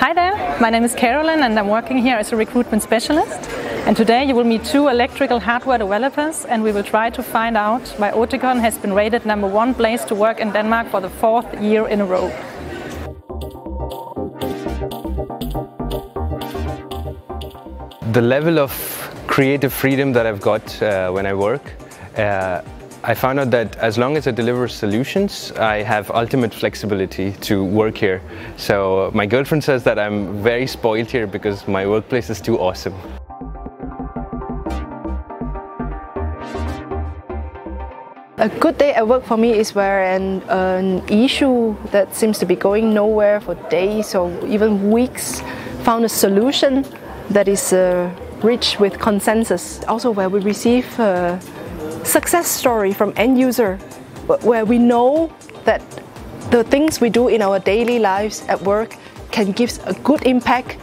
Hi there, my name is Carolyn and I'm working here as a recruitment specialist. And today you will meet two electrical hardware developers and we will try to find out why Oticon has been rated number one place to work in Denmark for the fourth year in a row. The level of creative freedom that I've got uh, when I work uh, I found out that as long as I deliver solutions, I have ultimate flexibility to work here. So my girlfriend says that I'm very spoiled here because my workplace is too awesome. A good day at work for me is where an, an issue that seems to be going nowhere for days or even weeks found a solution that is uh, rich with consensus. Also where we receive uh, success story from end user where we know that the things we do in our daily lives at work can give a good impact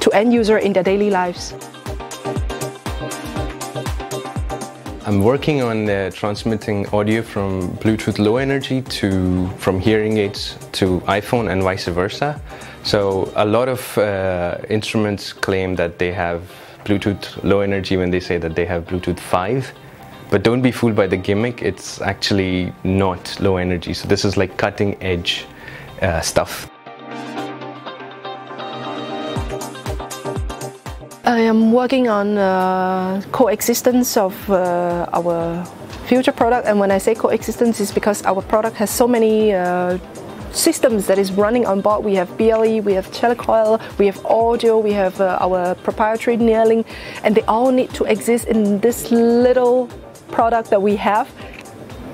to end user in their daily lives. I'm working on uh, transmitting audio from Bluetooth low energy to from hearing aids to iPhone and vice versa. So a lot of uh, instruments claim that they have Bluetooth low energy when they say that they have Bluetooth 5. But don't be fooled by the gimmick, it's actually not low energy. So this is like cutting edge uh, stuff. I am working on uh, coexistence of uh, our future product and when I say coexistence is because our product has so many uh, systems that is running on board. We have BLE, we have telecoil, we have audio, we have uh, our proprietary neuralink and they all need to exist in this little product that we have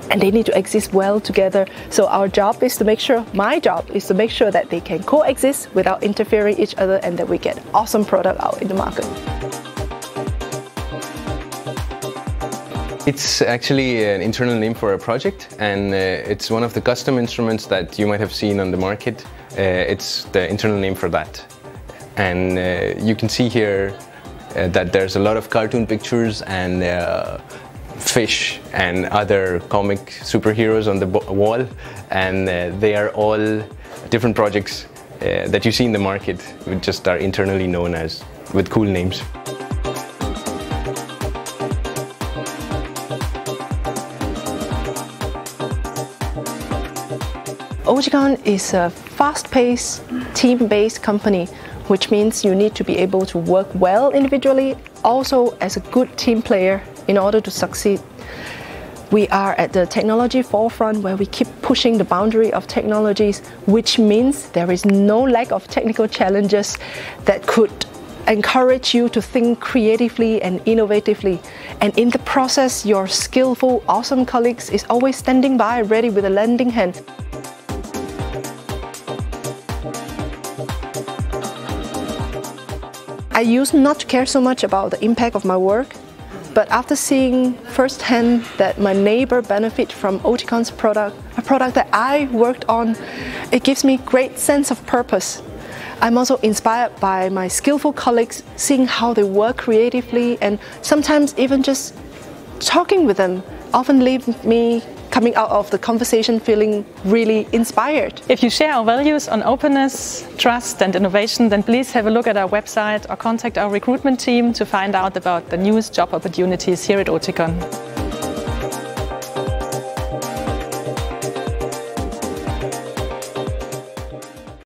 and they need to exist well together. So our job is to make sure, my job is to make sure that they can coexist without interfering each other and that we get awesome product out in the market. It's actually an internal name for a project and uh, it's one of the custom instruments that you might have seen on the market. Uh, it's the internal name for that. And uh, you can see here uh, that there's a lot of cartoon pictures and uh, fish and other comic superheroes on the wall and uh, they are all different projects uh, that you see in the market which just are internally known as with cool names. Oticon is a fast-paced, team-based company which means you need to be able to work well individually, also as a good team player in order to succeed. We are at the technology forefront where we keep pushing the boundary of technologies, which means there is no lack of technical challenges that could encourage you to think creatively and innovatively. And in the process, your skillful, awesome colleagues is always standing by ready with a lending hand. I used not to care so much about the impact of my work but after seeing firsthand that my neighbor benefit from Oticon's product, a product that I worked on, it gives me great sense of purpose. I'm also inspired by my skillful colleagues, seeing how they work creatively and sometimes even just talking with them often leave me coming out of the conversation feeling really inspired. If you share our values on openness, trust and innovation, then please have a look at our website or contact our recruitment team to find out about the newest job opportunities here at Oticon.